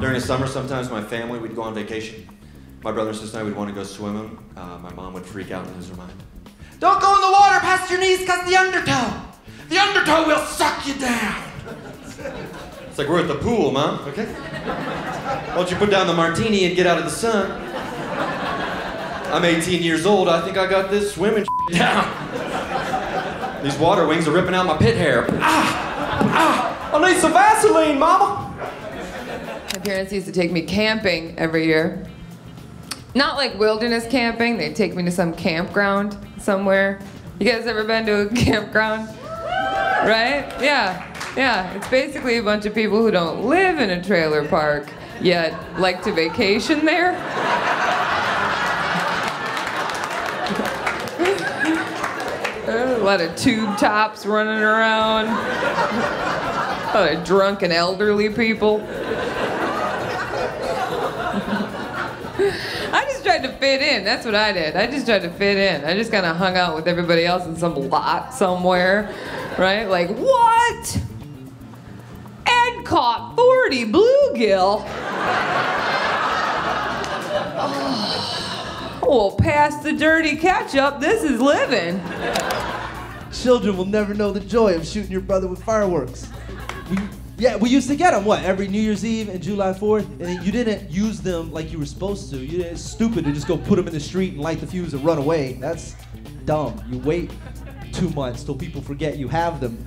During the summer, sometimes my family would go on vacation. My brother and sister and I would want to go swimming. Uh, my mom would freak out and lose her mind. Don't go in the water past your knees, cause the undertow. The undertow will suck you down. It's like we're at the pool, mom. Okay. Why don't you put down the martini and get out of the sun? I'm 18 years old. I think I got this swimming down. These water wings are ripping out my pit hair. Ah! Ah! I need some Vaseline, mama. Parents used to take me camping every year. Not like wilderness camping, they'd take me to some campground somewhere. You guys ever been to a campground? Right? Yeah, yeah. It's basically a bunch of people who don't live in a trailer park, yet like to vacation there. a lot of tube tops running around. A lot of drunken elderly people. I just tried to fit in. That's what I did. I just tried to fit in. I just kind of hung out with everybody else in some lot somewhere, right? Like, what? Ed caught 40 bluegill. Oh, well, pass the dirty ketchup. This is living. Children will never know the joy of shooting your brother with fireworks. We, yeah, we used to get them, what, every New Year's Eve and July 4th? And you didn't use them like you were supposed to. You it's stupid to just go put them in the street and light the fuse and run away. That's dumb. You wait two months till people forget you have them.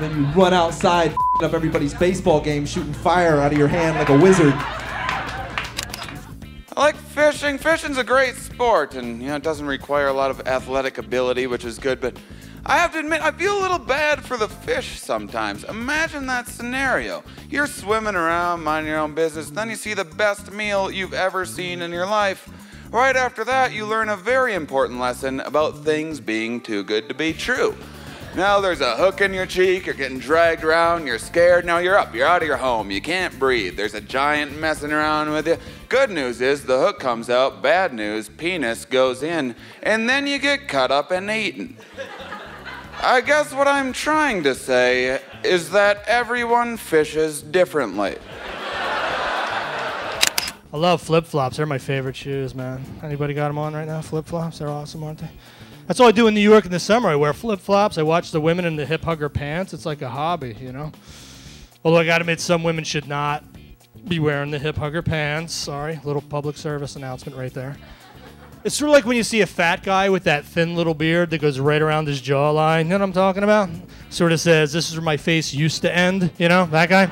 then you run outside, up everybody's baseball game, shooting fire out of your hand like a wizard. I like fishing. Fishing's a great sport, and you know it doesn't require a lot of athletic ability, which is good. But I have to admit, I feel a little bad for the fish sometimes. Imagine that scenario: you're swimming around, minding your own business, then you see the best meal you've ever seen in your life. Right after that, you learn a very important lesson about things being too good to be true. Now there's a hook in your cheek, you're getting dragged around, you're scared, now you're up, you're out of your home, you can't breathe, there's a giant messing around with you. Good news is the hook comes out, bad news, penis goes in, and then you get cut up and eaten. I guess what I'm trying to say is that everyone fishes differently. I love flip flops. They're my favorite shoes, man. Anybody got them on right now? Flip flops? They're awesome, aren't they? That's all I do in New York in the summer. I wear flip flops. I watch the women in the hip hugger pants. It's like a hobby, you know? Although I gotta admit, some women should not be wearing the hip hugger pants. Sorry, little public service announcement right there. It's sort of like when you see a fat guy with that thin little beard that goes right around his jawline. You know what I'm talking about? Sort of says, This is where my face used to end, you know, that guy.